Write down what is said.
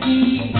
be.